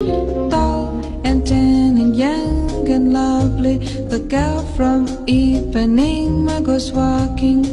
Tall and tan and young and lovely, the girl from Ipanema goes walking